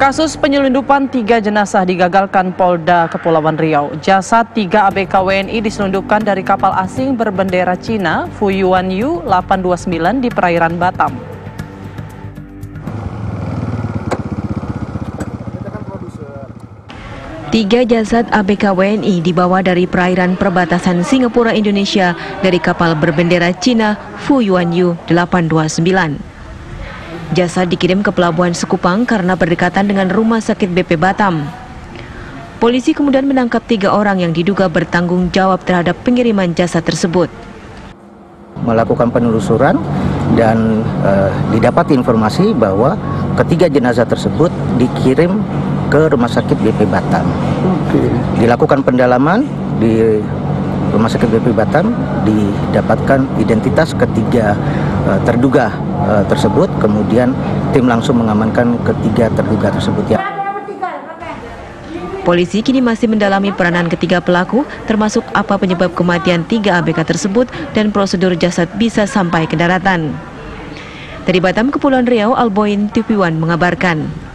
Kasus penyelundupan tiga jenazah digagalkan Polda Kepulauan Riau. Jasad tiga ABK WNI diselundupkan dari kapal asing berbendera Cina Fuyuan Yu 829 di perairan Batam. Tiga jasad ABK WNI dibawa dari perairan perbatasan Singapura Indonesia dari kapal berbendera Cina Fuyuan Yu 829. Jasad dikirim ke pelabuhan Sekupang karena berdekatan dengan rumah sakit BP Batam. Polisi kemudian menangkap tiga orang yang diduga bertanggung jawab terhadap pengiriman jasa tersebut. Melakukan penelusuran dan uh, didapat informasi bahwa ketiga jenazah tersebut dikirim ke rumah sakit BP Batam. Dilakukan pendalaman di rumah sakit BP Batam didapatkan identitas ketiga uh, terduga uh, tersebut kemudian tim langsung mengamankan ketiga terduga tersebut ya. Polisi kini masih mendalami peranan ketiga pelaku, termasuk apa penyebab kematian tiga ABK tersebut dan prosedur jasad bisa sampai ke daratan. Dari Batam, Kepulauan Riau, Alboin One mengabarkan.